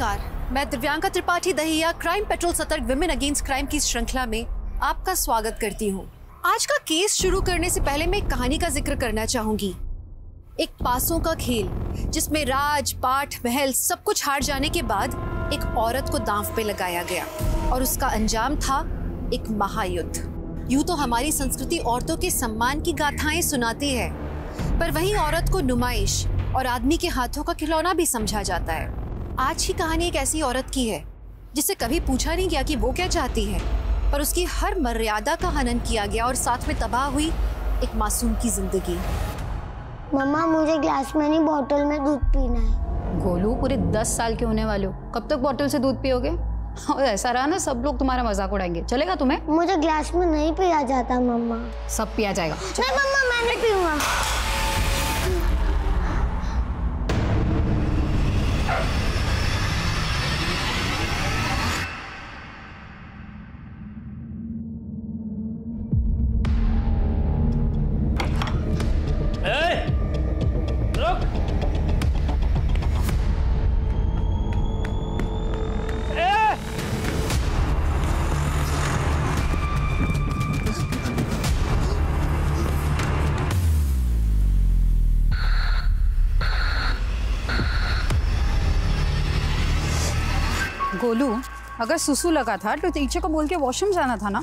नमस्कार। मैं Divyanka Tripathi Dahiya crime petrol सतर्क विमेन अगेंस्ट क्राइम की श्रृंखला में आपका स्वागत करती हूँ। आज का केस शुरू करने से पहले मैं एक कहानी का ज़िक्र करना चाहूँगी। एक पासों का खेल, जिसमें राज, पाठ, महल सब कुछ हार जाने के बाद एक औरत को दांव पे लगाया गया और उसका अंजाम था एक महायुद्ध। यूँ तो हमारी संस्कृति औरतों के सम्मान की गाथाएँ सुनाती है, पर वही औरत को नुमाइश और आदमी के हाथों का खिलौना भी समझा जाता है। आज की कहानी एक ऐसी औरत की है जिसे कभी पूछा नहीं गया कि वो क्या चाहती है पर उसकी हर मर्यादा का हनन किया गया और साथ में तबाह हुई एक मासूम की ज़िंदगी। मम्मा मुझे ग्लास में नहीं बोतल में दूध पीना है। गोलू पूरे दस साल के होने वाले हो। कब तक बॉटल से दूध पियोगे? और ऐसा रहा ना सब लोग तुम्हारा मज़ाक उड़ाएँगे। चलेगा तुम्हें? मुझे ग्लास में नहीं पिया जाता मम्मा। सब पिया जाएगा। नहीं मम्मा मैं नहीं पीऊँगा। गोलू अगर सुसु लगा था तो टीचर को बोल के वॉशरूम जाना था ना?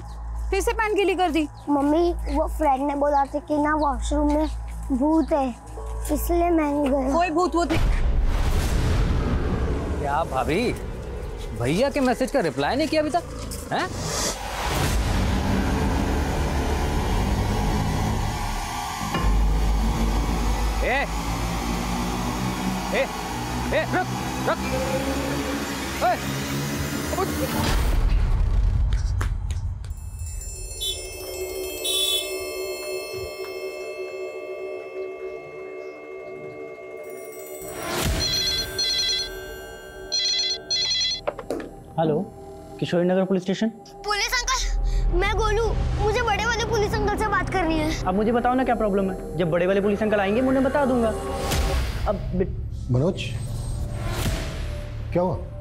फिर से पैन गीली कर दी। मम्मी वो फ्रेंड ने बोला था कि ना वॉशरूम में भूत है इसलिए मैं नहीं गया कोई भूत वूत नहीं। क्या भाभी? भैया के मैसेज का रिप्लाई नहीं किया अभी तक? हैं ए ए ए रुक रुक ओए उठ। Hello Kishori Nagar police station? Police uncle मैं गोलू मुझे बड़े वाले पुलिस अंकल से बात करनी है। अब मुझे बताओ ना क्या प्रॉब्लम है? जब बड़े वाले पुलिस अंकल आएँगे मैं उन्हें बता दूँगा। अब मनोज? क्या हुआ?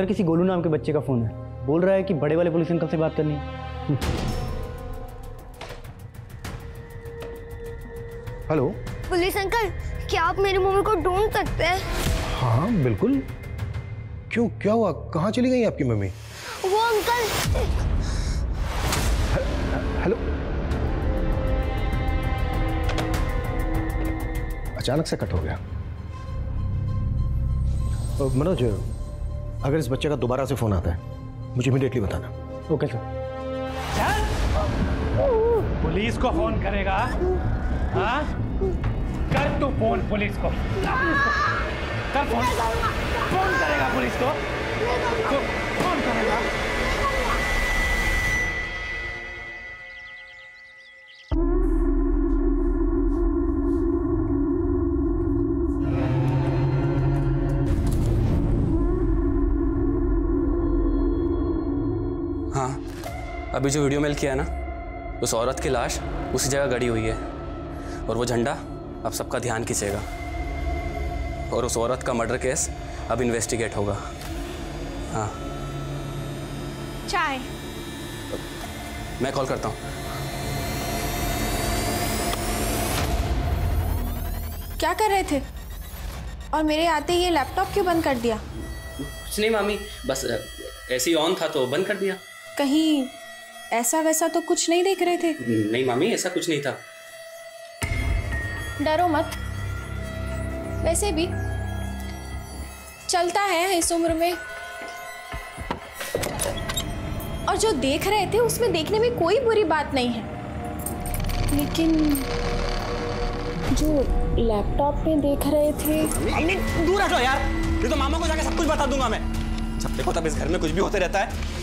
सर किसी गोलू नाम के बच्चे का फ़ोन है। बोल रहा है कि बड़े वाले पुलिस अंकल से बात करनी है? हेलो? पुलिस अंकल क्या आप मेरी मम्मी को ढूंढ सकते हैं? हाँ हाँ बिल्कुल। क्यों क्या हुआ? कहाँ चली गई आपकी मम्मी? वो अंकल हेलो? अचानक से कट हो गया। मनोज अगर इस बच्चे का दोबारा से फ़ोन आता है मुझे इमीडिएटली बताना। ओके सर पुलिस को फ़ोन करेगा हा? कर तू फ़ोन पुलिस को। कर फ़ोन। फ़ोन करेगा पुलिस को। फ़ोन करेगा। अभी जो वीडियो मेल किया है ना उस औरत की लाश उसी जगह गड़ी हुई है। और वो झंडा अब सबका ध्यान खींचेगा। और उस औरत का मर्डर केस अब इन्वेस्टिगेट होगा। हाँ। चाय। मैं कॉल करता हूँ। क्या कर रहे थे? और मेरे आते ही ये लैपटॉप क्यों बंद कर दिया? कुछ नहीं मामी बस ऐसे ही ऑन था तो बंद कर दिया। कहीं ऐसा वैसा तो कुछ नहीं देख रहे थे। नहीं मामी ऐसा कुछ नहीं था। डरो मत। वैसे भी चलता है इस उम्र में। और जो देख रहे थे उसमें देखने में कोई बुरी बात नहीं है। लेकिन जो लैपटॉप में देख रहे थे दूर हटो यार। ये तो मामा को जाके सब कुछ बता दूँगा मैं। जब देखो तब इस घर में कुछ भी होते रहता है।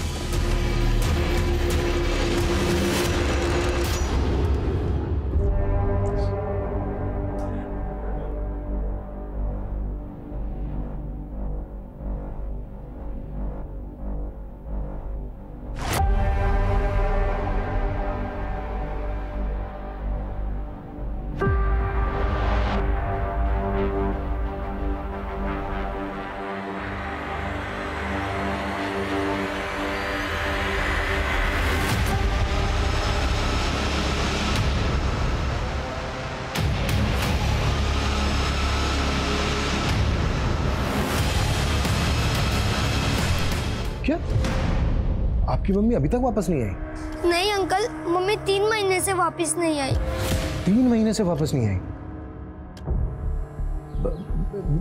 आपकी मम्मी अभी तक वापस नहीं आई? नहीं अंकल मम्मी तीन महीने से वापस नहीं आई। तीन महीने से वापस नहीं आई?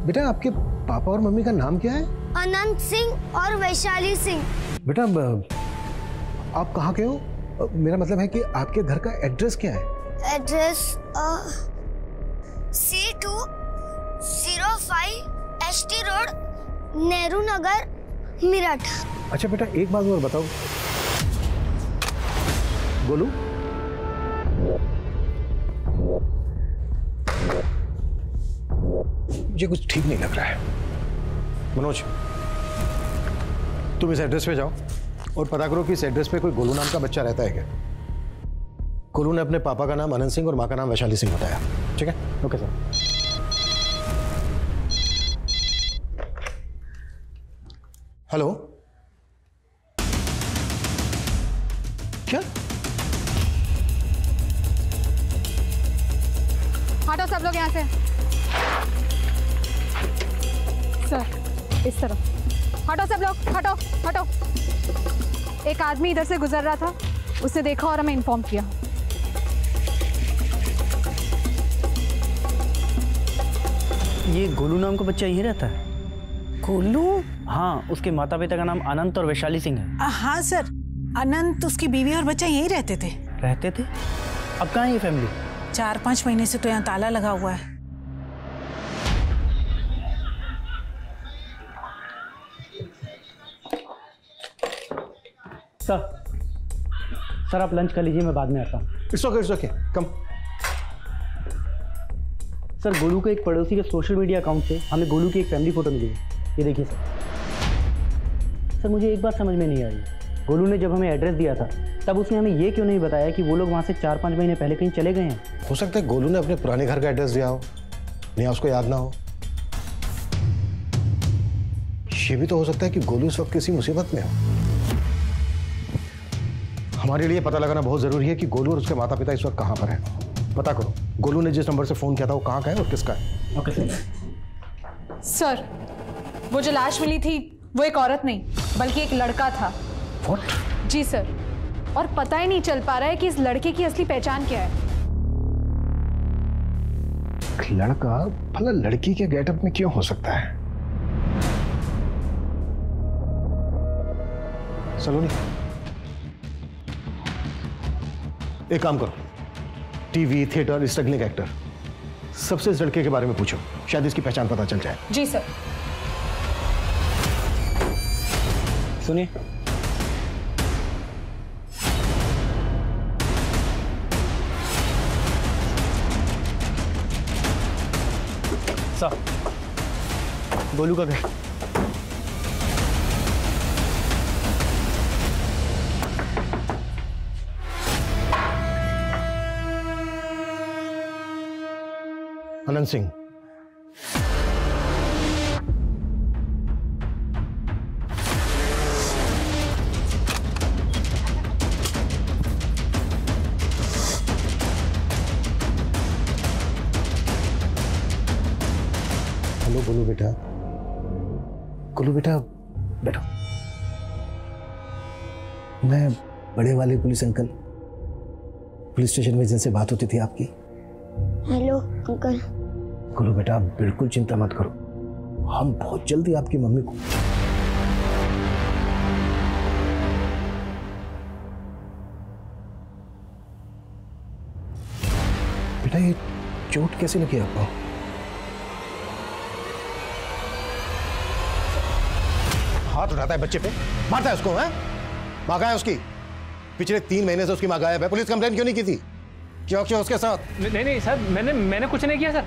बेटा आपके पापा और मम्मी का नाम क्या है? अनंत सिंह और वैशाली सिंह। बेटा आप कहाँ के हो? मेरा मतलब है कि आपके घर का एड्रेस क्या है? Address C two zero five S T road Nehru Nagar Meerut. अच्छा बेटा, एक बात और बताओ। गोलू? मुझे कुछ ठीक नहीं लग रहा है। मनोज, तुम इस एड्रेस पे जाओ और पता करो कि इस एड्रेस पे कोई गोलू नाम का बच्चा रहता है क्या? गोलू ने अपने पापा का नाम अनंत सिंह और माँ का नाम वैशाली सिंह बताया। ठीक है? ओके सर हेलो क्या हटो सब लोग यहाँ से। सर इस तरफ़। हटो सब लोग हटो हटो। एक आदमी इधर से गुजर रहा था उसने देखा और हमें इन्फॉर्म किया। ये गोलू नाम का बच्चा यहीं रहता है? गोलू? हाँ उसके माता पिता का नाम अनंत और वैशाली सिंह है। आ, हाँ सर। अनंत उसकी बीवी और बच्चा यहीं रहते थे। रहते थे? अब कहाँ ये फैमिली चार पाँच महीने से तो यहाँ ताला लगा हुआ है। सर सर आप लंच कर लीजिए मैं बाद में आता हूँ। It's okay it's okay come sir Golu के एक पड़ोसी के सोशल मीडिया अकाउंट से हमें गोलू की एक फैमिली फ़ोटो मिली है। ये देखिए सर। सर मुझे एक बात समझ में नहीं आ रही गोलू ने जब हमें एड्रेस दिया था तब उसने हमें ये क्यों नहीं बताया कि वो लोग वहाँ से चार पाँच महीने पहले कहीं चले गए हैं? हो सकता है गोलू ने अपने पुराने घर का एड्रेस दिया हो या उसको याद ना हो। ये भी तो हो सकता है कि गोलू इस वक्त किसी मुसीबत में हो। हमारे लिए पता लगाना बहुत ज़रूरी है कि गोलू और उसके माता पिता इस वक्त कहाँ पर हैं। पता करो गोलू ने जिस नंबर से फ़ोन किया था वो कहाँ का है और किसका है? Okay sir. सर वो जो लाश मिली थी वो एक औरत नहीं बल्कि एक लड़का था। What? जी सर। और पता ही नहीं चल पा रहा है कि इस लड़के की असली पहचान क्या है। लड़का भला लड़की के गेटअप में क्यों हो सकता है? सलोनी। एक काम करो। टीवी थिएटर स्ट्रगलिंग एक्टर सबसे इस लड़के के बारे में पूछो। शायद इसकी पहचान पता चल जाए। जी सर। सुनिए। गोलू का घर अनंत सिंह वाले पुलिस अंकल। पुलिस स्टेशन में जिनसे बात होती थी आपकी। Hello uncle. गुरु बेटा बिल्कुल चिंता मत करो। हम बहुत जल्दी आपकी मम्मी को बेटा ये चोट कैसे लगी आपको? हाथ उठाता है बच्चे पे। मारता है उसको है? माँ कहाँ है उसकी। पिछले तीन महीने से उसकी माँ गायब है। पुलिस कंप्लेन क्यों नहीं की थी? क्यों क्यों उसके साथ। नहीं नहीं सर मैंने मैंने कुछ नहीं किया सर।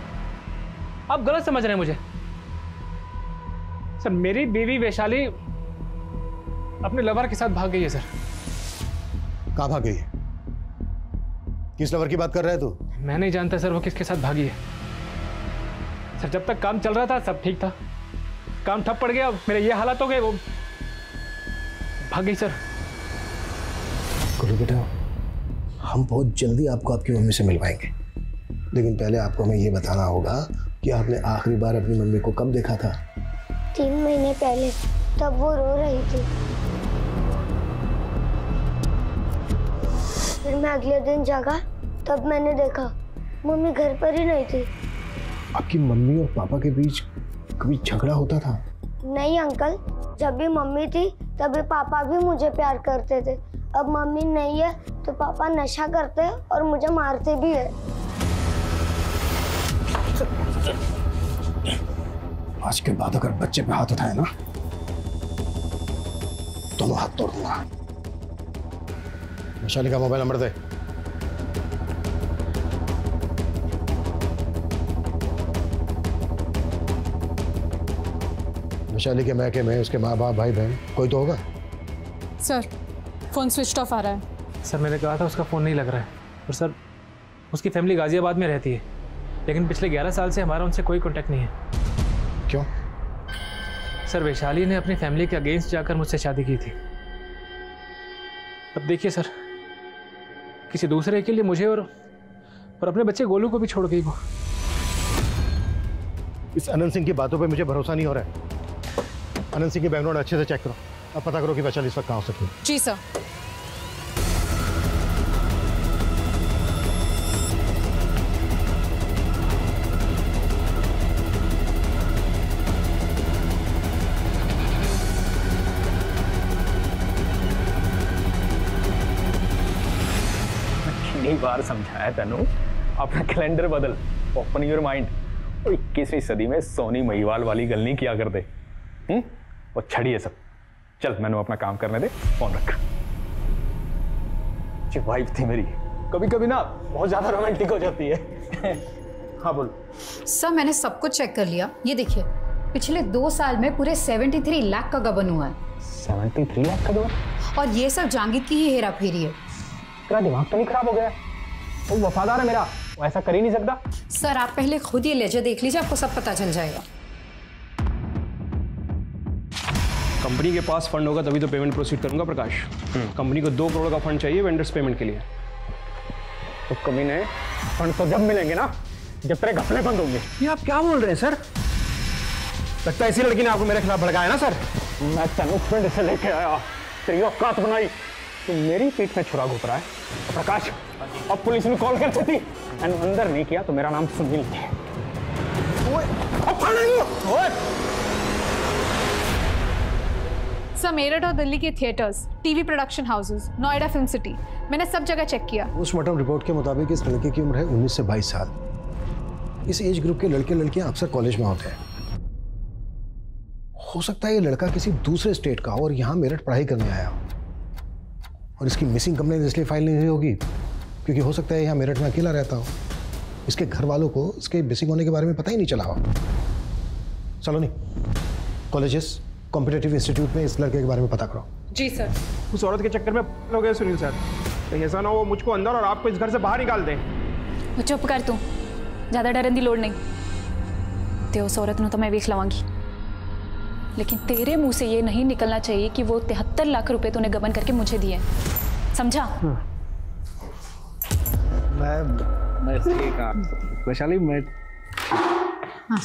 आप गलत समझ रहे हैं मुझे। सर मेरी बीवी वैशाली अपने लवर के साथ भाग गई है सर। कहाँ भाग गई है? किस लवर की बात कर रहा है तू? मैं नहीं जानता सर वो किसके साथ भागी है। सर जब तक काम चल रहा था सब ठीक था। काम ठप पड़ गया मेरे ये हालात हो गए वो भाग गई सर। गुरु बेटा हम बहुत जल्दी आपको आपकी मम्मी से मिलवाएँगे। लेकिन पहले आपको हमें ये बताना होगा कि आपने आखिरी बार अपनी मम्मी को कब देखा था? तीन महीने पहले तब वो रो रही थी। फिर मैं अगले दिन जागा तब मैंने देखा मम्मी घर पर ही नहीं थी। आपकी मम्मी और पापा के बीच कभी झगड़ा होता था? नहीं अंकल जब भी मम्मी थी तभी पापा भी मुझे प्यार करते थे। अब मम्मी नहीं है तो पापा नशा करते हैं और मुझे मारते भी है। आज के बाद अगर बच्चे पे हाथ उठाए ना दोनों हाथ तोड़ दूँगा। वैशाली का मोबाइल नंबर दे। वैशाली के मैके में उसके माँ बाप भाई बहन कोई तो होगा? सर फ़ोन स्विच ऑफ़ आ रहा है। सर मैंने कहा था उसका फ़ोन नहीं लग रहा है। और सर उसकी फैमिली गाज़ियाबाद में रहती है। लेकिन पिछले 11 साल से हमारा उनसे कोई कांटेक्ट नहीं है। क्यों? सर वैशाली ने अपनी फैमिली के अगेंस्ट जाकर मुझसे शादी की थी। अब देखिए सर किसी दूसरे के लिए मुझे और और अपने बच्चे गोलू को भी छोड़ गई वो। इस अनंत सिंह की बातों पे मुझे भरोसा नहीं हो रहा है। अनंत सिंह की बैकग्राउंड अच्छे से चेक करो। अब पता करो कि वैशाली इस वक्त कहाँ हो सकती है जी सर। कितनी बार समझाया तनु? अपना कैलेंडर बदल ओपन योर माइंड और इक्कीसवीं सदी में सोनी महिवाल वाली गल नहीं किया करते। हम्म? वो छड़ी है सब। चल मैंने अपना काम करने दे फ़ोन रख। जी वाइफ थी मेरी। कभी कभी ना बहुत ज़्यादा रोमांटिक हो जाती है। हाँ बोल। सर मैंने सब कुछ चेक कर लिया। ये देखिए पिछले दो साल में पूरे 73 लाख का गबन हुआ है। सेवेंटी थ्री लाख का दो और ये सब जांगिद की ही हेरा फेरी है। तेरा दिमाग तो नहीं खराब हो गया? वो वफादार है मेरा? वो ऐसा कर ही नहीं सकता। सर आप पहले खुद ये लेजर देख लीजिए आपको सब पता चल जाएगा। कंपनी के पास फंड होगा तभी तो पेमेंट प्रोसीड करूँगा प्रकाश। कंपनी को दो करोड़ का फंड चाहिए वेंडर्स पेमेंट के लिए। तो कभी ने फंड तो जब मिलेंगे ना जब तेरे घपले बंद होंगे। ये आप क्या बोल रहे हैं सर? लगता है इसी लड़की ने आपको मेरे खिलाफ भड़काया ना सर? मैं तेनू पिंड से लेके आया तेरी औकात बनाई। तू मेरी पीठ में छुरा घुप रहा है। प्रकाश अब पुलिस ने कॉल कर सकती एंड अंदर नहीं किया तो मेरा नाम सुनील है? ओए, सर मेरठ और दिल्ली के theatres, TV production houses, Noida film city. मैंने सब जगह चेक किया। पोस्टमार्टम रिपोर्ट के मुताबिक इस लड़के की उम्र है 19 से 22 साल। इस एज ग्रुप के लड़के लड़कियाँ अक्सर कॉलेज में होते हैं। हो सकता है ये लड़का किसी दूसरे स्टेट का और यहाँ मेरठ पढ़ाई करने आया और इसकी मिसिंग कंप्लेन इसलिए फ़ाइल नहीं हुई होगी, क्योंकि हो सकता है यहाँ मेरठ में अकेला रहता हो। इसके घर वालों को इसके मिसिंग होने के बारे में पता ही नहीं चला हो। चलो नहीं कॉलेजेस कॉम्पिटेटिव इंस्टीट्यूट में इस लड़के के बारे में पता करो। जी सर। उस औरत के चक्कर में हो गए सुनील सर। कहीं ऐसा ना हो वो मुझको अंदर और आपको इस घर से बाहर निकाल दे। वो चुप कर तू। ज़्यादा डरन की लोड़ नहीं। तो उस औरत ने तो मैं वेख लवांगी। लेकिन तेरे मुँह से ये नहीं निकलना चाहिए कि वो तिहत्तर लाख रुपए तूने गबन करके मुझे दिए समझा? हाँ। मैं मैं मैं वैशाली हाँ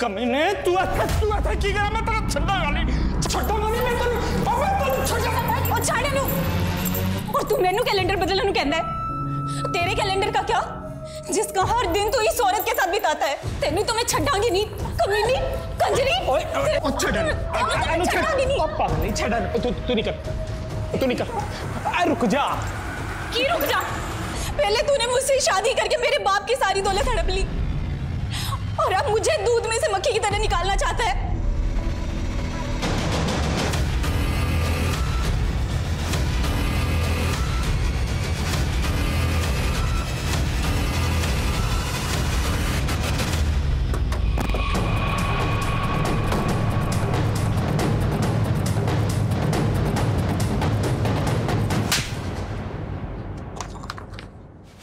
कमीने तू आता तू आता की करा मैं तेरा छड़ा गाली छड़ा गाली मैं तेरे और मैं तेरे छड्डा और छाड़े नू और तू मैंने कैलेंडर बदलने नू कहना है तेरे कैलेंडर का क्या जिसका हर दिन तू इस औरत के साथ बिताता है तेरे नू तो मैं छड़ा छड्डांगी नहीं कमीनी कंजरी और छड़ा छड्डा नहीं पापा नहीं छड्डा पहले तूने मुझसे शादी करके मेरे बाप की सारी दौलत हड़प ली और अब मुझे दूध में से मक्खी की तरह निकालना चाहता है।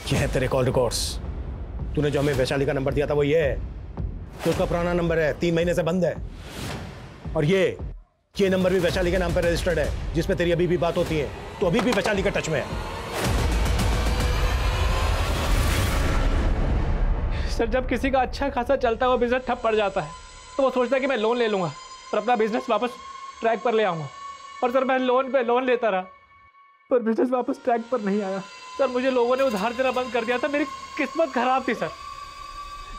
है तेरे कॉल रिकॉर्ड्स तूने जो हमें वैशाली का नंबर दिया था, वो ये है। तो उसका पुराना नंबर है, तीन महीने से बंद है। और ये ये नंबर भी वैशाली के नाम पर रजिस्टर्ड है जिसमें तेरी अभी भी बात होती है तो अभी भी वैशाली के टच में है। सर, जब किसी का अच्छा खासा चलता हुआ बिज़नेस ठप पड़ जाता है तो वो सोचता है कि मैं लोन ले लूँगा और अपना बिज़नेस वापस ट्रैक पर ले आऊँगा। और सर, मैं लोन पे लोन लेता रहा, पर बिज़नेस वापस ट्रैक पर नहीं आया। सर, मुझे लोगों ने उधार देना बंद कर दिया था, मेरी किस्मत खराब थी, सर।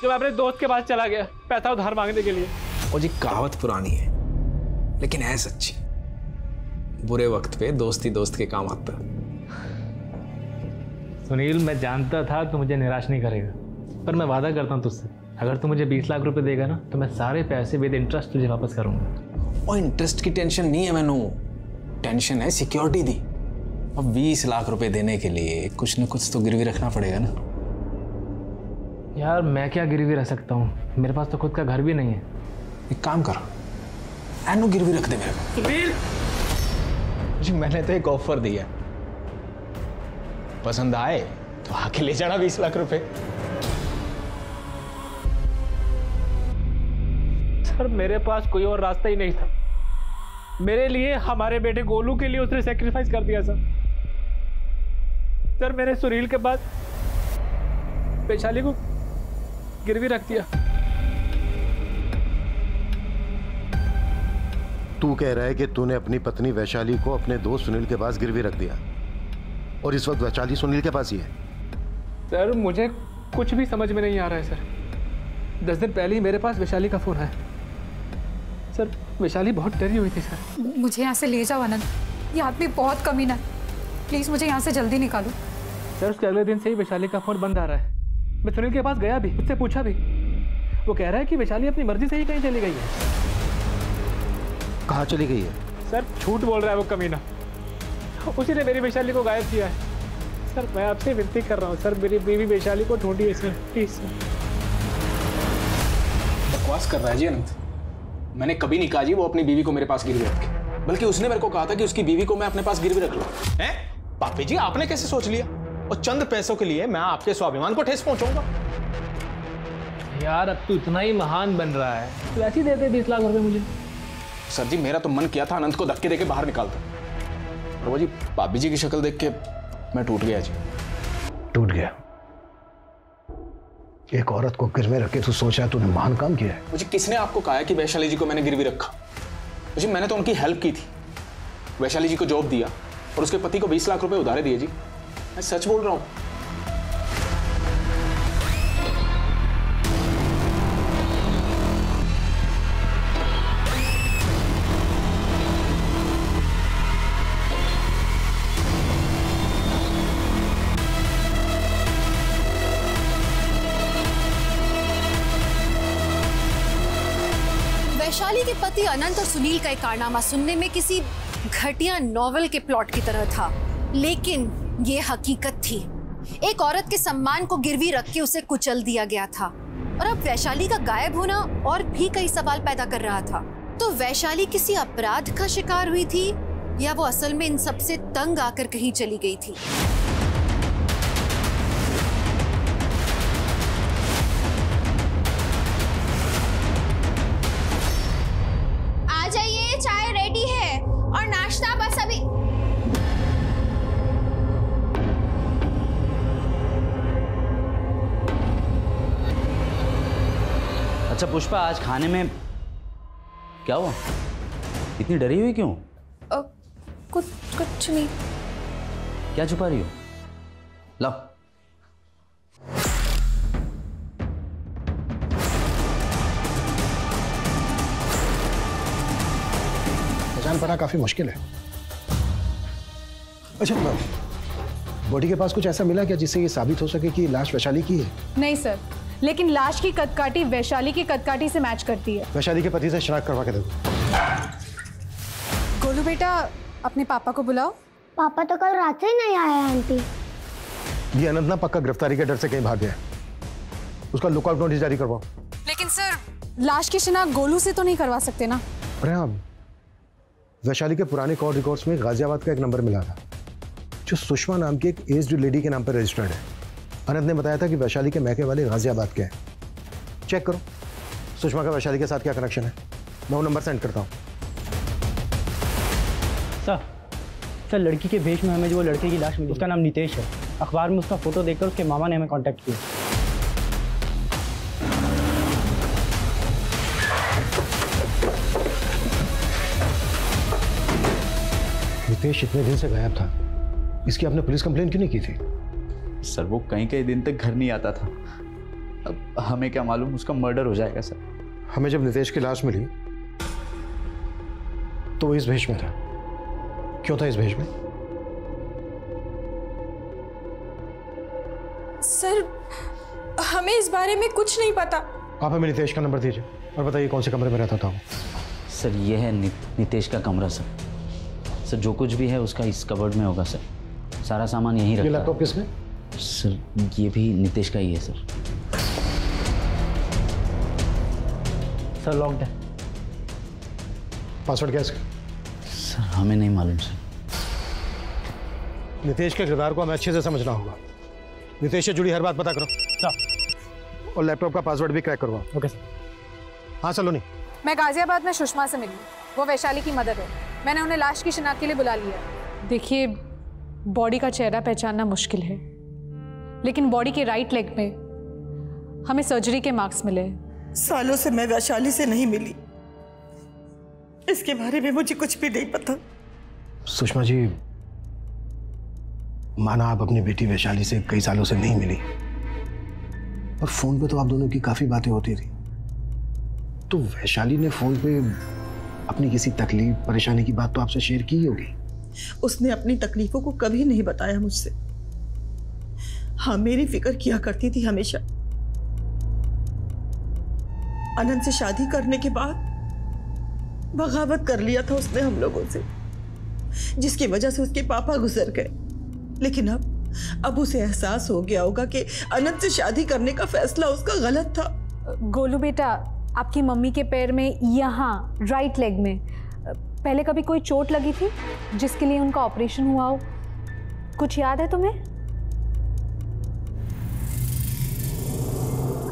जब मैं अपने दोस्त के पास चला गया पैसा उधार मांगने के लिए। और जी कहावत पुरानी है लेकिन है सच्ची। बुरे वक्त पे दोस्ती दोस्त के काम आता। सुनील मैं जानता था तू मुझे निराश नहीं करेगा पर मैं वादा करता हूँ तुझसे। अगर तू मुझे बीस लाख रुपए देगा ना तो मैं सारे पैसे विद इंटरेस्ट तुझे वापस करूँगा। और इंटरेस्ट की टेंशन नहीं है मैनू। टेंशन है सिक्योरिटी दी। अब बीस लाख रुपए देने के लिए कुछ न कुछ तो गिरवी रखना पड़ेगा ना। यार मैं क्या गिरवी रह सकता हूँ? मेरे पास तो खुद का घर भी नहीं है। एक काम कर। एनो गिरवी रख दे मेरे को। सुनील जी मैंने तो एक ऑफ़र दिया पसंद आए तो आके ले जाना बीस लाख रुपए। सर मेरे पास कोई और रास्ता ही नहीं था। मेरे लिए हमारे बेटे गोलू के लिए उसने सेक्रीफाइस कर दिया सर। सर मैंने सुनील के बाद वैशाली को गिरवी रख दिया। तू कह रहा है कि तूने अपनी पत्नी वैशाली को अपने दोस्त सुनील के पास गिरवी रख दिया। और इस वक्त वैशाली सुनील के पास ही है। सर मुझे कुछ भी समझ में नहीं आ रहा है सर। दस दिन पहले ही मेरे पास वैशाली का फ़ोन है। सर वैशाली बहुत डरी हुई थी सर। मुझे यहाँ से ले जाओ आनंद। ये आदमी बहुत कमीना है। प्लीज़ मुझे यहाँ से जल्दी निकालो। सर उसके अगले दिन से ही वैशाली का फ़ोन बंद आ रहा है। मैं सुनील के पास गया भी उससे पूछा भी। वो कह रहा है कि वैशाली अपनी मर्ज़ी से ही कहीं चली गई है। कहाँ चली गई है? सर झूठ बोल रहा है वो कमीना। उसी ने मेरी वैशाली को गायब किया है। सर मैं आपसे विनती कर रहा हूँ सर मेरी बीवी वैशाली को ढूंढिए सर प्लीज़ सर। बकवास कर रहा है जी अनंत। मैंने कभी नहीं कहा जी वो अपनी बीवी को मेरे पास गिरवी रखे। बल्कि उसने मेरे को कहा था कि उसकी बीवी को मैं अपने पास गिरवी रख लूँ। हैं? पापी जी आपने कैसे सोच लिया? और चंद पैसों के लिए मैं आपके स्वाभिमान को ठेस पहुंचाऊँगा। यार अब तो इतना ही महान बन रहा है। तो ऐसे ही दे दे बीस लाख रुपए मुझे। सर जी मेरा तो मन किया था अनंत को धक्के देके बाहर निकालता वो जी भाभी जी की शक्ल देख के मैं टूट गया जी। टूट गया। एक औरत को गिरवे रख के तू सोचा तूने महान काम किया है? मुझे किसने आपको कहा कि वैशाली जी को मैंने गिरवी रखा? जी मैंने तो उनकी हेल्प की थी। वैशाली जी को जॉब दिया और उसके पति को 20 लाख रुपए उधारे दिए जी। मैं सच बोल रहा हूँ। वैशाली के पति अनंत और सुनील का एक कारनामा सुनने में किसी घटिया नॉवल के प्लॉट की तरह था। लेकिन ये हकीकत थी। एक औरत के सम्मान को गिरवी रख के उसे कुचल दिया गया था। और अब वैशाली का गायब होना और भी कई सवाल पैदा कर रहा था। तो वैशाली किसी अपराध का शिकार हुई थी या वो असल में इन सबसे तंग आकर कहीं चली गई थी? पुष्पा आज खाने में क्या हुआ? इतनी डरी हुई क्यों? अ, कुछ कुछ नहीं। क्या छुपा रही हो? लाओ। पहचान पाना काफ़ी मुश्किल है। अच्छा बॉडी के पास कुछ ऐसा मिला क्या जिससे ये साबित हो सके कि लाश वैशाली की है? नहीं सर। लेकिन लाश की कदकाठी वैशाली की कदकाठी से मैच करती है। वैशाली के पति से शनाख्त करवा के दे गोलू बेटा अपने पापा को बुलाओ। पापा तो कल रात से ही नहीं आए आंटी। ये अनंत ना पक्का गिरफ्तारी के डर से कहीं भाग गया उसका लुकआउट नोटिस जारी करवाओ। लेकिन सर लाश की शिनाख्त गोलू से तो नहीं करवा सकते ना? अरे हाँ वैशाली के पुराने कॉल रिकॉर्ड्स में गाजियाबाद का एक नंबर मिला था जो सुषमा नाम की एक एज्ड लेडी के नाम पर रजिस्टर्ड है। अनंत ने बताया था कि वैशाली के महके वाले गाजियाबाद के हैं। चेक करो। सुषमा का वैशाली के साथ क्या कनेक्शन है? मैं वो नंबर सेंड करता हूँ। सर सर लड़की के भेष में हमें जो लड़के की लाश मिली उसका नाम नितेश है। अखबार में उसका फ़ोटो देखकर उसके मामा ने हमें कांटेक्ट किया। नितेश इतने दिन से गायब था। इसकी आपने पुलिस कंप्लेन क्यों नहीं की थी? सर वो कहीं कहीं दिन तक घर नहीं आता था। अब हमें क्या मालूम उसका मर्डर हो जाएगा सर। हमें जब नितेश की लाश मिली तो वो इस भेष में था। क्यों था इस भेष में? सर हमें इस बारे में कुछ नहीं पता। आप हमें नितेश का नंबर दीजिए और बताइए कौन से कमरे में रहता था वो। सर ये है नि, नितेश का कमरा सर। सर जो कुछ भी है उसका इस कबर्ड में होगा सर। सारा सामान यहीं ये लैपटॉप किसमें? सर ये भी नितेश का ही है सर। सर लॉक्ड है। पासवर्ड क्या है इसका? सर हमें नहीं मालूम सर। नितेश के किरदार को हमें अच्छे से समझना होगा। नितेश से जुड़ी हर बात पता करो। और लैपटॉप का पासवर्ड भी क्रैक करवाओ। ओके सर हाँ सलोनी मैं गाजियाबाद में सुषमा से मिली वो वैशाली की मदद है। मैंने उन्हें लाश की शिनाख्त के लिए बुला लिया देखिए बॉडी का चेहरा पहचानना मुश्किल है। लेकिन बॉडी के राइट लेग में हमें सर्जरी के मार्क्स मिले। सालों से मैं वैशाली से नहीं मिली। इसके बारे में मुझे कुछ भी नहीं पता। सुषमा जी माना आप अपनी बेटी वैशाली से कई सालों से नहीं मिली। और फ़ोन पे तो आप दोनों की काफ़ी बातें होती थी। तो वैशाली ने फ़ोन पे अपनी किसी तकलीफ़ परेशानी की बात तो आपसे शेयर की होगी? उसने अपनी तकलीफों को कभी नहीं बताया मुझसे। हाँ मेरी फ़िक्र किया करती थी हमेशा। अनंत से शादी करने के बाद बगावत कर लिया था उसने हम लोगों से, जिसकी वजह से उसके पापा गुजर गए। लेकिन अब अब उसे एहसास हो गया होगा कि अनंत से शादी करने का फैसला उसका गलत था। गोलू बेटा, आपकी मम्मी के पैर में यहाँ राइट लेग में, पहले कभी कोई चोट लगी थी, जिसके लिए उनका ऑपरेशन हुआ हो? कुछ याद है तुम्हें?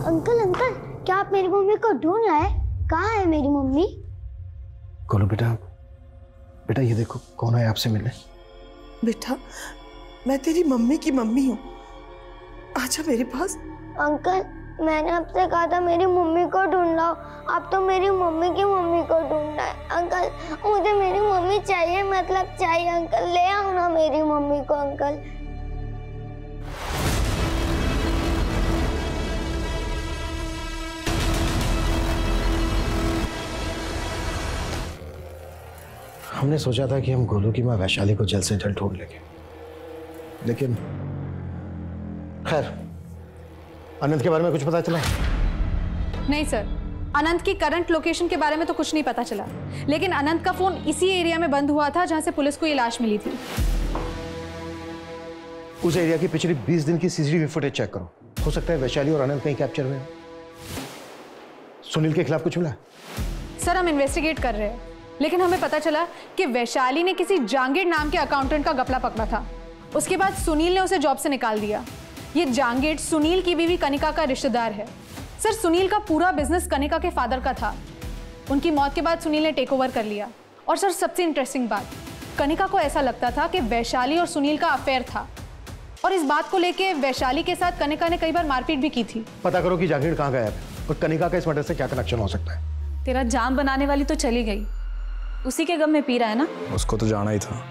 अंकल अंकल क्या आप मेरी मम्मी को ढूंढ रहे हैं? कहाँ है मेरी मम्मी? गोलू बेटा बेटा ये देखो कौन है आपसे मिलने? बेटा मैं तेरी मम्मी की मम्मी हूँ। आजा मेरे पास। अंकल मैंने आपसे कहा था मेरी मम्मी को ढूंढ लाओ आप तो मेरी मम्मी की मम्मी को ढूंढना है। अंकल मुझे मेरी मम्मी चाहिए मतलब चाहिए अंकल। ले आओ ना मेरी मम्मी को अंकल। हमने सोचा था कि हम गोलू की माँ वैशाली को जल्द से जल्द ढूंढ लेंगे। लेकिन खैर अनंत के बारे में कुछ पता चला? नहीं सर अनंत की करंट लोकेशन के बारे में तो कुछ नहीं पता चला। लेकिन अनंत का फ़ोन इसी एरिया में बंद हुआ था जहाँ से पुलिस को ये लाश मिली थी। उस एरिया की पिछली 20 दिन की सीसीटीवी फुटेज चेक करो। हो सकता है वैशाली और अनंत कहीं कैप्चर हुए सुनील के खिलाफ कुछ मिला? सर हम इन्वेस्टिगेट कर रहे हैं। लेकिन हमें पता चला कि वैशाली ने किसी जांगीर नाम के अकाउंटेंट का गपला पकड़ा था। उसके बाद सुनील ने उसे जॉब से निकाल दिया। ये जांगीर सुनील की बीवी कनिका का रिश्तेदार है। सर सुनील का पूरा बिज़नेस कनिका के फादर का था। उनकी मौत के बाद सुनील ने टेक ओवर कर लिया। और सर सबसे इंटरेस्टिंग बात कनिका को ऐसा लगता था कि वैशाली और सुनील का अफेयर था। और इस बात को लेके वैशाली के साथ कनिका ने कई बार मारपीट भी की थी। पता करो कि जागीर कहाँ गया है और कनिका का इस मर्डर से क्या कनेक्शन हो सकता है। तेरा जाम बनाने वाली तो चली गई। उसी के गम में पी रहा है ना? उसको तो जाना ही था।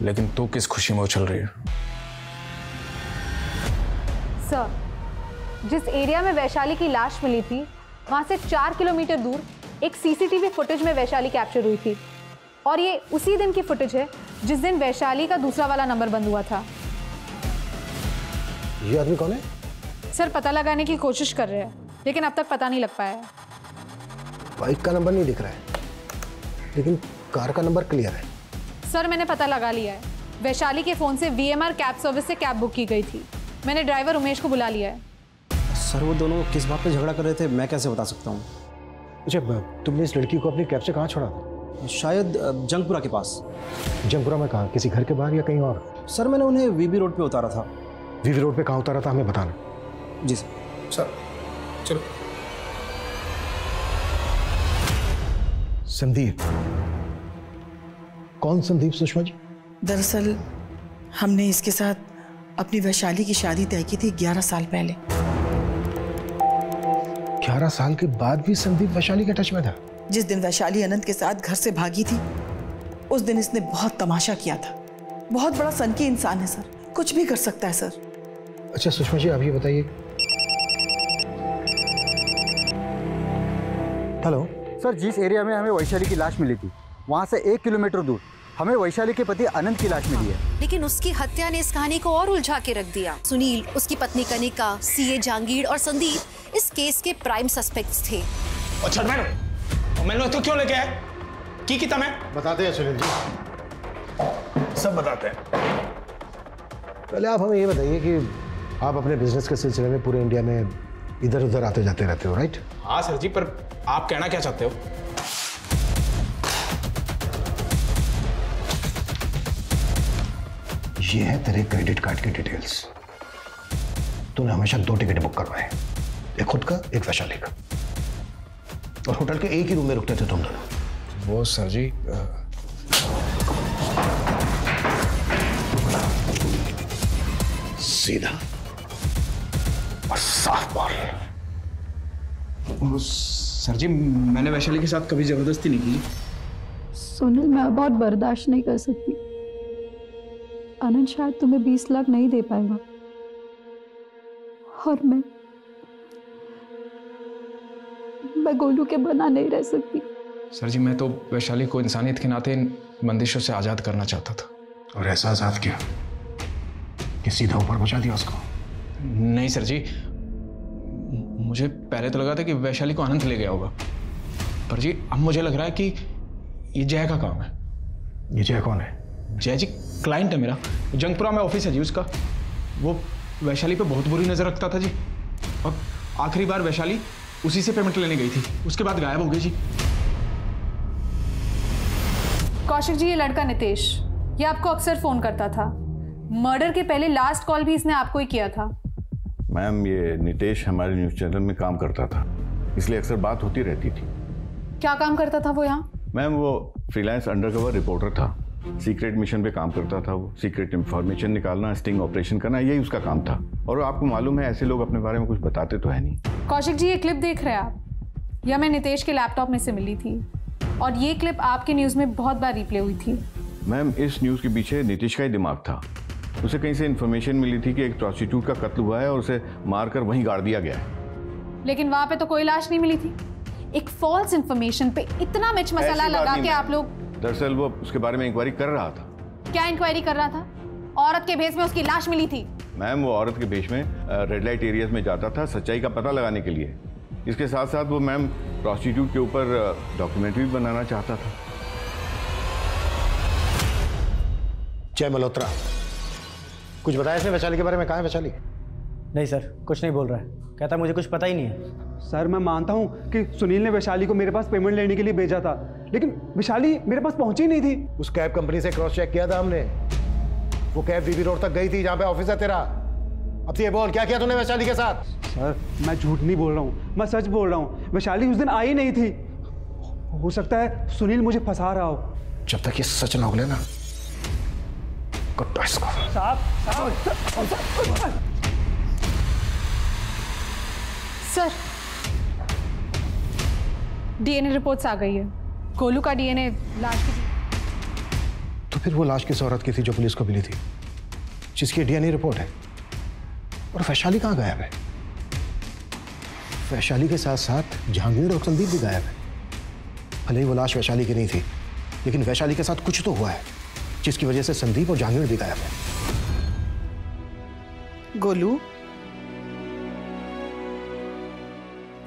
लेकिन तू किस खुशी में उछल रही है? सर जिस एरिया में वैशाली की लाश मिली थी वहाँ से चार किलोमीटर दूर एक सीसीटीवी फुटेज में वैशाली कैप्चर हुई थी। और ये उसी दिन की फुटेज है जिस दिन वैशाली का दूसरा वाला नंबर बंद हुआ था। ये आदमी कौन है? सर पता लगाने की कोशिश कर रहे हैं लेकिन अब तक पता नहीं लग पाया है। बाइक का नंबर नहीं दिख रहा है। लेकिन कार का नंबर क्लियर है। सर मैंने पता लगा लिया है। वैशाली के फ़ोन से वीएमआर कैब सर्विस से कैब बुक की गई थी। मैंने ड्राइवर उमेश को बुला लिया है। सर वो दोनों किस बात पे झगड़ा कर रहे थे मैं कैसे बता सकता हूँ? अच्छा तुमने इस लड़की को अपनी कैब से कहाँ छोड़ा था? शायद जंगपुरा के पास। जंगपुरा में कहा? किसी घर के बाहर या कहीं और? सर मैंने उन्हें वीबी रोड पे उतारा था। वीवी रोड पे कहाँ उतारा था हमें बताना। जी सर। सर चलो। संदीप। कौन संदीप सुषमा जी? दरअसल हमने इसके साथ अपनी वैशाली की शादी तय की थी ग्यारह साल पहले। ग्यारह साल के बाद भी संदीप वैशाली के टच में था? जिस दिन वैशाली अनंत के साथ घर से भागी थी उस दिन इसने बहुत तमाशा किया था। बहुत बड़ा सनकी इंसान है सर। कुछ भी कर सकता है सर। अच्छा सुषमा जी आप ये बताइए। हेलो। सर जिस एरिया में हमें वैशाली की लाश मिली थी वहाँ से एक किलोमीटर दूर हमें वैशाली के पति अनंत की लाश मिली है। लेकिन उसकी हत्या ने इस कहानी को और उलझा के रख दिया। सुनील उसकी पत्नी कनिका सीए जहांगीर और संदीप इस केस के प्राइम सस्पेक्ट्स थे। अच्छा मैंने मैंने तो क्यों लेके आए? की किता मैं बताते हैं सुनील जी। सब बताते हैं। पहले आप हमें ये बताइए कि आप अपने बिज़नेस के सिलसिले में पूरे इंडिया में इधर उधर आते जाते रहते हो राइट? हाँ सर जी पर आप कहना क्या चाहते हो? ये है तेरे क्रेडिट कार्ड की डिटेल्स। तूने हमेशा दो टिकट बुक करवाए एक खुद का एक वैशाली का। और होटल के एक ही रूम में रुकते थे तुम दोनों। वो सर जी सीधा और साफ़ बोल सर जी मैंने वैशाली के साथ कभी ज़बरदस्ती नहीं की। सुनील मैं बहुत बर्दाश्त नहीं कर सकती। आनंद शायद तुम्हें बीस लाख नहीं दे पाएगा। और मैं मैं गोलू के बना नहीं रह सकती। सर जी मैं तो वैशाली को इंसानियत के नाते इन बंदिशों से आज़ाद करना चाहता था। और ऐसा आज़ाद किया कि सीधा ऊपर पहुँचा दिया उसको। नहीं सर जी मुझे पहले तो लगा था कि वैशाली को अनंत ले गया होगा। पर जी अब मुझे लग रहा है कि ये जय का काम है। ये जय कौन है? जय जी क्लाइंट है मेरा। जंगपुरा में ऑफ़िस है जी उसका। वो वैशाली पे बहुत बुरी नज़र रखता था जी। और आखिरी बार वैशाली उसी से पेमेंट लेने गई थी। उसके बाद गायब हो गई जी। कौशिक जी ये लड़का नितेश। ये आपको अक्सर फ़ोन करता था। मर्डर के पहले लास्ट कॉल भी इसने आपको ही किया था। मैम ये नितेश हमारे न्यूज़ चैनल में काम करता था। इसलिए अक्सर बात होती रहती थी। क्या काम करता था वो यहाँ? मैम वो फ्रीलांस अंडरकवर रिपोर्टर था। सीक्रेट मिशन पे काम करता था वो। सीक्रेट इंफॉर्मेशन निकालना स्टिंग ऑपरेशन करना यही उसका काम था। और आपको मालूम है ऐसे लोग अपने बारे में कुछ बताते तो है नहीं। कौशिक जी ये क्लिप देख रहे हैं आप? यह मैं नितेश के लैपटॉप में से मिली थी? और ये क्लिप आपके न्यूज़ में बहुत बार रिप्ले हुई थी। मैम इस न्यूज़ के पीछे नीतीश का ही दिमाग था। उसे कहीं से इन्फॉर्मेशन मिली थी कि एक प्रोस्टिट्यूट का कत्ल हुआ है और उसे मारकर वहीं गाड़ दिया गया है। लेकिन वहाँ पे तो कोई लाश नहीं मिली थी। एक फॉल्स इंफॉर्मेशन पे इतना मिर्च मसाला लगा के मैम। आप लोग दरअसल वो उसके बारे में इंक्वायरी कर रहा था। क्या इंक्वायरी कर रहा था? औरत के भेस में उसकी लाश मिली थी। मैम वो औरत के भेष में रेड लाइट एरियाज़ में जाता था सच्चाई का पता लगाने के लिए। इसके साथ साथ वो मैम प्रोस्टिट्यूट के ऊपर डॉक्यूमेंट्री भी बनाना चाहता था। जय मल्होत्रा। कुछ बताया इसने वैशाली के बारे में? कहा है वैशाली? नहीं सर कुछ नहीं बोल रहा है। कहता मुझे कुछ पता ही नहीं है। सर मैं मानता हूँ कि सुनील ने वैशाली को मेरे पास पेमेंट लेने के लिए भेजा था लेकिन वैशाली मेरे पास पहुँची नहीं थी। उस कैब कंपनी से क्रॉस चेक किया था हमने। वो कैब बीबी रोड तक गई थी जहाँ पे ऑफ़िस है तेरा। अब तो ये बोल क्या किया तूने वैशाली के साथ? सर मैं झूठ नहीं बोल रहा हूँ मैं सच बोल रहा हूँ। वैशाली उस दिन आई नहीं थी। हो सकता है सुनील मुझे फंसा रहा हो। जब तक ये सच ना उगले ना कुट्टा इसको सर डीएनए रिपोर्ट्स आ गई है। गोलू का डीएनए लाश की तो फिर वो लाश किस औरत की थी जो पुलिस को मिली थी? जिसकी डीएनए रिपोर्ट है? और वैशाली कहाँ गायब है? वैशाली के साथ साथ जहांगीर और संदीप भी गायब है। भले ही वो लाश वैशाली की नहीं थी लेकिन वैशाली के साथ कुछ तो हुआ है। जिसकी वजह से संदीप और जहांगीर भी गायब है गोलू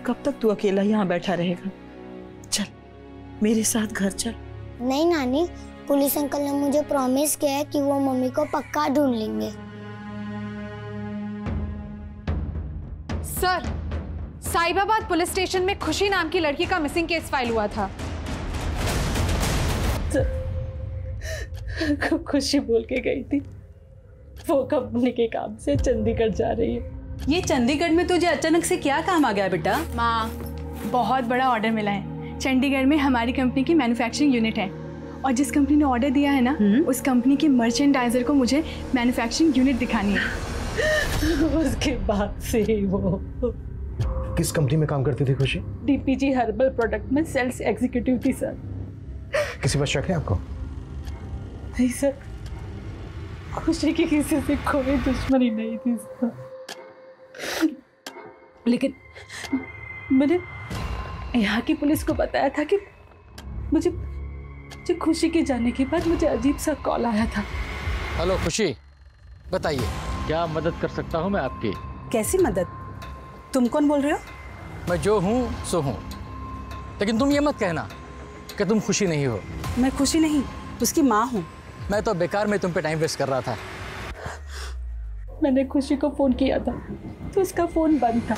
कब तक तू अकेला यहाँ बैठा रहेगा? चल मेरे साथ घर चल। नहीं नानी पुलिस अंकल ने मुझे प्रॉमिस किया है कि वो मम्मी को पक्का ढूंढ लेंगे। सर साहिबाबाद पुलिस स्टेशन में खुशी नाम की लड़की का मिसिंग केस फ़ाइल हुआ था। खुशी बोल के गई थी। वो कंपनी के काम से चंडीगढ़ जा रही है। ये चंडीगढ़ में तुझे अचानक से क्या काम आ गया बेटा? माँ बहुत बड़ा ऑर्डर मिला है। चंडीगढ़ में हमारी कंपनी की मैन्युफैक्चरिंग यूनिट है। और जिस कंपनी ने ऑर्डर दिया है ना उस कंपनी के मर्चेंडाइजर को मुझे मैन्युफैक्चरिंग यूनिट दिखानी है। उसके बाद से ही वो। किस कंपनी में काम करती थी खुशी? डीपीजी हर्बल प्रोडक्ट में सेल्स एग्जीक्यूटिव थी सर किसी पर शक है आपको? नहीं सर। खुशी की किसी से कोई दुश्मनी नहीं थी सर। लेकिन मैंने यहाँ की पुलिस को बताया था कि मुझे मुझे खुशी के जाने के बाद मुझे अजीब सा कॉल आया था। हेलो खुशी। बताइए। क्या मदद कर सकता हूँ मैं आपकी? कैसी मदद? तुम कौन बोल रहे हो? मैं जो हूँ सो हूँ। लेकिन तुम ये मत कहना कि तुम खुशी नहीं हो। मैं खुशी नहीं उसकी माँ हूँ। मैं तो बेकार में तुम पे टाइम वेस्ट कर रहा था। मैंने खुशी को फ़ोन किया था तो उसका फ़ोन बंद था।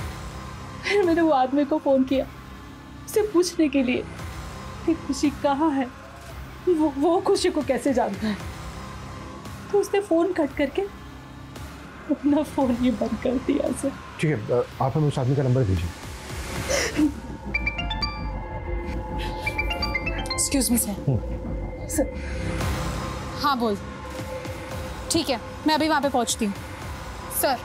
फिर मैंने वो आदमी को फ़ोन किया उसे पूछने के लिए कि खुशी कहाँ है? वो वो खुशी को कैसे जानता है? तो उसने फ़ोन कट करके अपना फ़ोन ही बंद कर दिया सर ठीक है आप हमें उस आदमी का नंबर दीजिए। एक्सक्यूज मी सर सर हाँ बोल। ठीक है मैं अभी वहाँ पे पहुँचती हूँ। सर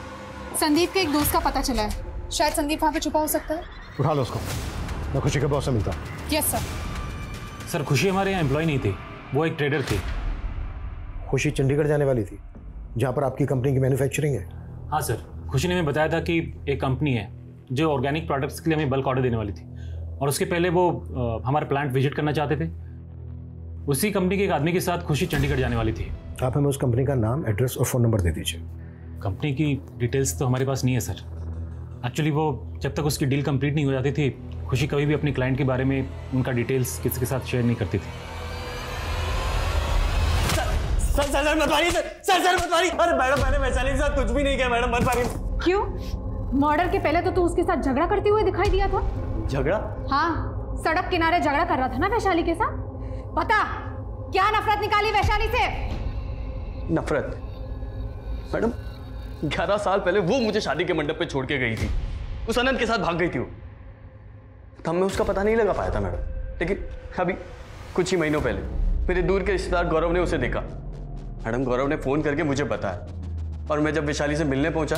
संदीप के एक दोस्त का पता चला है। शायद संदीप वहाँ पे छुपा हो सकता है। उठा लो उसको। मैं खुशी के बॉस से मिलता हूँ। यस सर सर खुशी हमारे यहाँ एम्प्लॉय नहीं थी। वो एक ट्रेडर थी। खुशी चंडीगढ़ जाने वाली थी जहाँ पर आपकी कंपनी की मैन्युफैक्चरिंग है। हाँ सर। खुशी ने हमें बताया था कि एक कंपनी है जो ऑर्गेनिक प्रोडक्ट्स के लिए हमें बल्क ऑर्डर देने वाली थी। और उसके पहले वो हमारा प्लांट विज़िट करना चाहते थे। उसी कंपनी के एक आदमी के साथ खुशी चंडीगढ़ जाने वाली थी। आप हमें उस कंपनी का नाम एड्रेस और फ़ोन नंबर दे दीजिए। कंपनी की डिटेल्स तो हमारे पास नहीं है सर एक्चुअली वो जब तक उसकी डील कंप्लीट नहीं हो जाती थी खुशी कभी भी अपनी क्लाइंट के बारे में उनका डिटेल्स किसी के साथ शेयर नहीं करती थी। सर सर सर मत मारिए सर। सर सर मत मारिए। अरे मैडम मैंने वैशाली के साथ कुछ भी नहीं किया मैडम मत मारिए। क्यों? मर्डर के पहले तो तू उसके साथ झगड़ा करते हुए दिखाई दिया था? झगड़ा? हाँ सड़क किनारे झगड़ा कर रहा था ना वैशाली के साथ? पता क्या नफरत निकाली वैशाली से? नफरत? मैडम, ग्यारह साल पहले वो मुझे शादी के मंडप पे छोड़ के गई थी। उस अनंत के साथ भाग गई थी वो। तब मैं उसका पता नहीं लगा पाया था मैडम। लेकिन अभी, कुछ ही महीनों पहले, मेरे दूर के रिश्तेदार गौरव ने उसे देखा। मैडम, गौरव ने फ़ोन करके मुझे बताया। और मैं जब वैशाली से मिलने पहुँचा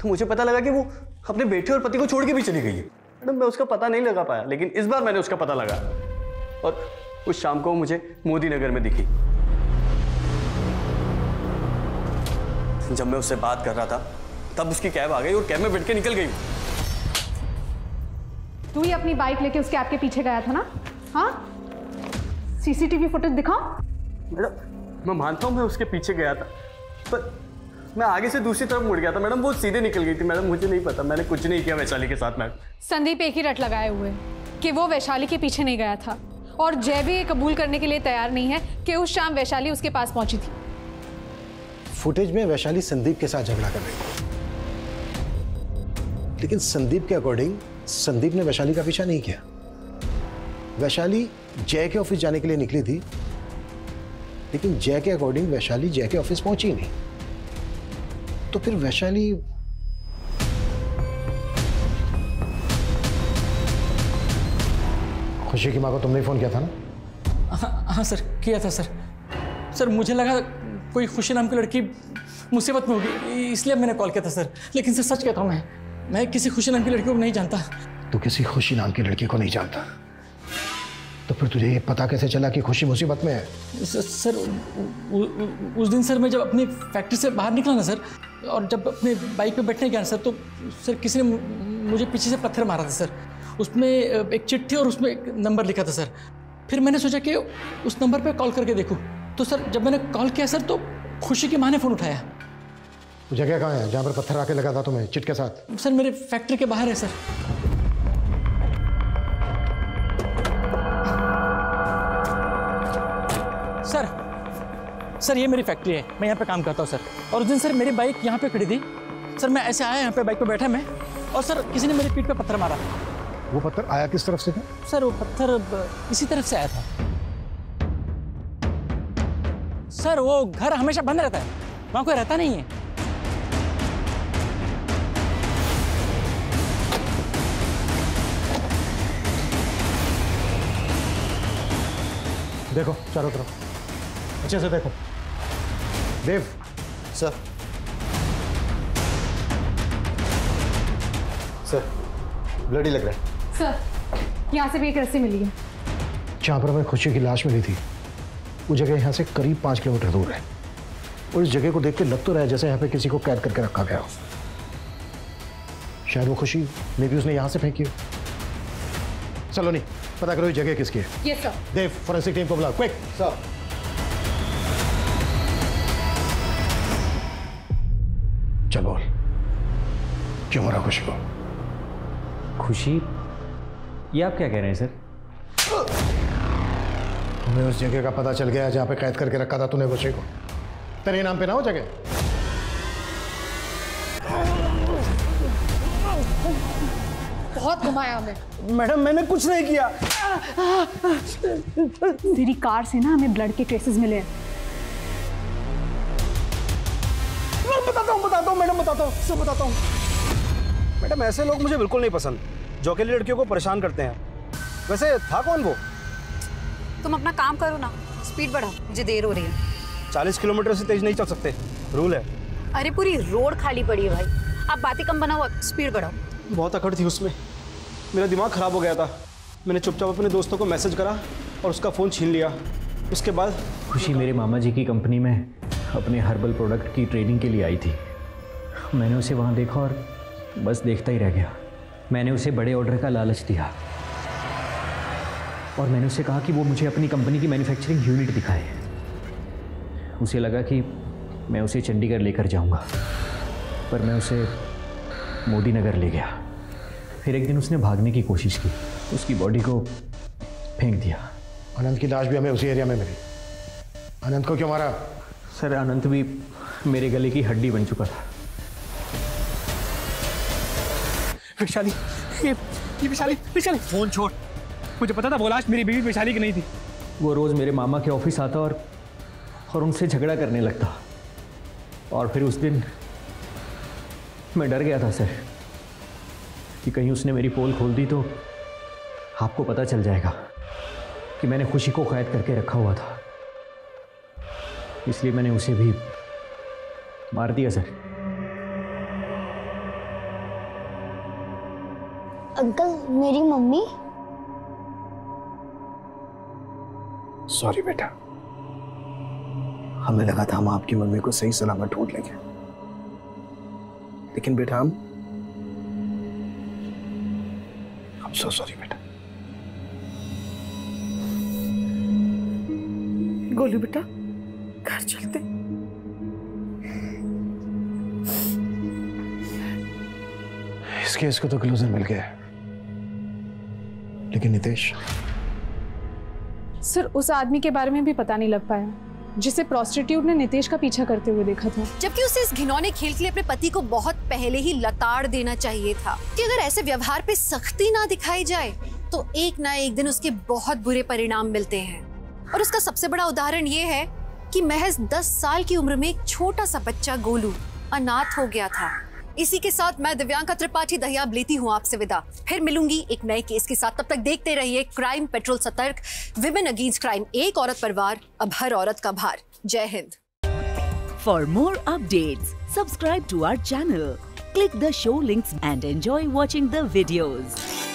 तो मुझे पता लगा कि वो अपने बेटे और पति को छोड़ के भी चली गई है। मैडम, मैं उसका पता नहीं लगा पाया, लेकिन इस बार मैंने उसका पता लगा। और उस शाम को मुझे मोदी नगर में दिखी। जब मैं उससे बात कर रहा था तब उसकी कैब आ गई और कैब में बैठ के निकल गई। तू ही अपनी बाइक लेके उसके ऐप के पीछे गया था ना? हाँ? सीसीटीवी फुटेज दिखाओ। मैडम मैं मानता हूँ मैं उसके पीछे गया था पर मैं आगे से दूसरी तरफ़ मुड़ गया था। मैडम वो सीधे निकल गई थी। मैडम मुझे नहीं पता मैंने कुछ नहीं किया वैशाली के साथ मैडम संदीप एक ही रट लगाए हुए कि वो वैशाली के पीछे नहीं गया था। और जय भी कबूल करने के लिए तैयार नहीं है कि उस शाम वैशाली उसके पास पहुँची थी। फुटेज में वैशाली संदीप के साथ झगड़ा कर रही थी। लेकिन संदीप के अकॉर्डिंग, संदीप ने वैशाली का पीछा नहीं किया। वैशाली जय के ऑफ़िस जाने के लिए निकली थी, लेकिन जय के अकॉर्डिंग वैशाली जय के ऑफ़िस पहुँची नहीं। तो फिर वैशाली खुशी की माँ को तुमने ही फ़ोन किया था ना? हाँ हाँ सर किया था सर। सर मुझे लगा कोई खुशी नाम की लड़की मुसीबत में होगी इसलिए मैंने कॉल किया था सर। लेकिन सर सच कहता हूँ मैं मैं किसी खुशी नाम की लड़की को नहीं जानता। तू किसी खुशी नाम की लड़की को नहीं जानता। तो फिर तुझे ये पता कैसे चला कि खुशी मुसीबत में है? सर, सर उ, उ, उस दिन सर मैं जब अपनी फैक्ट्री से बाहर निकला ना सर और जब अपने बाइक पे बैठने गया सर तो सर किसी ने मुझे पीछे से पत्थर मारा था सर। उसमें एक चिट्ठी और उसमें एक नंबर लिखा था सर। फिर मैंने सोचा कि उस नंबर पे कॉल करके देखूँ। तो सर जब मैंने कॉल किया सर तो खुशी की माँ ने फ़ोन उठाया। जगह कहाँ है? जहाँ पर पत्थर आके लगा था तुम्हें चिट के साथ? सर मेरे फैक्ट्री के बाहर है सर। सर सर ये मेरी फैक्ट्री है। मैं यहाँ पे काम करता हूँ सर। और उस दिन सर मेरी बाइक यहाँ पे खड़ी थी। सर मैं ऐसे आया यहाँ पे बाइक पे बैठा मैं। और सर किसी ने मेरी पीठ पे पत्थर मारा। वो पत्थर आया किस तरफ़ से? था सर वो पत्थर इसी तरफ़ से आया था। सर वो घर हमेशा बंद रहता है। वहाँ कोई रहता नहीं है। देखो चारों तरफ़। अच्छे से देखो। देव। सर। सर ब्लडी लग रहा है। सर यहाँ से भी एक रस्सी मिली है। जहाँ पर हमें खुशी की लाश मिली थी वो जगह यहाँ से करीब पाँच किलोमीटर दूर है। और इस जगह को देख के लग तो रहा है जैसे यहाँ पे किसी को कैद करके रखा गया हो। शायद वो खुशी मे भी उसने यहाँ से फेंकी हो। चलो नहीं पता करो ये जगह किसकी है। Yes sir Dev forensic team को बुलाओ क्विक सर चल बोल क्यों मरा खुशी को? खुशी ये आप क्या कह रहे हैं सर? हमें उस जगह का पता चल गया जहाँ पे कैद करके रखा था तूने खुशी को। तेरे नाम पे ना हो जगह? बहुत घुमाया हमें। मैडम मैंने कुछ नहीं किया। तेरी कार से ना हमें ब्लड के ट्रेसेस मिले हैं। बताता हूँ बताता हूँ मैडम बताता हूँ सब बताता हूँ। मैडम ऐसे लोग मुझे बिल्कुल नहीं पसंद। जो अकेली लड़कियों को परेशान करते हैं। वैसे था कौन वो? तुम अपना काम करो ना। स्पीड बढ़ाओ मुझे देर हो रही है। चालीस किलोमीटर से तेज नहीं चल सकते। रूल है। अरे पूरी रोड खाली पड़ी है भाई। आप बातें कम बनाओ स्पीड बढ़ाओ। बहुत अकड़ थी उसमें। मेरा दिमाग ख़राब हो गया था। मैंने चुपचाप अपने दोस्तों को मैसेज करा और उसका फ़ोन छीन लिया। उसके बाद खुशी मेरे मामा जी की कंपनी में अपने हर्बल प्रोडक्ट की ट्रेनिंग के लिए आई थी। मैंने उसे वहाँ देखा और बस देखता ही रह गया। मैंने उसे बड़े ऑर्डर का लालच दिया। और मैंने उसे कहा कि वो मुझे अपनी कंपनी की मैन्युफैक्चरिंग यूनिट दिखाए। उसे लगा कि मैं उसे चंडीगढ़ लेकर जाऊँगा। पर मैं उसे मोदी नगर ले गया। फिर एक दिन उसने भागने की कोशिश की। उसकी बॉडी को फेंक दिया। अनंत की लाश भी हमें उसी एरिया में मिली। अनंत को क्यों मारा? सर अनंत भी मेरे गले की हड्डी बन चुका था। वैशाली। ये ये वैशाली वैशाली। फ़ोन छोड़। मुझे पता था वो लाश मेरी बीवी वैशाली की नहीं थी। वो रोज़ मेरे मामा के ऑफ़िस आता और और उनसे झगड़ा करने लगता। और फिर उस दिन मैं डर गया था सर कि कहीं उसने मेरी पोल खोल दी तो आपको पता चल जाएगा कि मैंने खुशी को कैद करके रखा हुआ था। इसलिए मैंने उसे भी मार दिया सर। अंकल मेरी मम्मी। सॉरी बेटा। हमें लगा था हम आपकी मम्मी को सही सलामत ढूंढ लेंगे। लेकिन बेटा हम I'm so sorry बेटा। गोलू बेटा घर चलते। इस केस को तो क्लोजर मिल गया है। लेकिन नितेश? सर उस आदमी के बारे में भी पता नहीं लग पाया। जिसे प्रोस्टिट्यूट ने नितेश का पीछा करते हुए देखा था। जबकि उसे इस घिनौने खेल के लिए अपने पति को बहुत पहले ही लताड़ देना चाहिए था। कि अगर ऐसे व्यवहार पे सख्ती ना दिखाई जाए तो एक ना एक दिन उसके बहुत बुरे परिणाम मिलते हैं। और उसका सबसे बड़ा उदाहरण ये है कि महज 10 साल की उम्र में एक छोटा सा बच्चा गोलू अनाथ हो गया था। इसी के साथ मैं दिव्यांका त्रिपाठी दहियाब लेती हूँ आपसे विदा। फिर मिलूँगी एक नए केस के साथ। तब तक देखते रहिए क्राइम पेट्रोल सतर्क विमेन अगेंस्ट क्राइम एक औरत परिवार अब हर औरत का भार। जय Hind. For more update subscribe to our channel click the show link and enjoy watching videos videos.